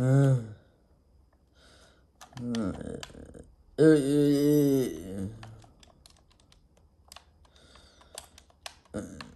음. 음. 음.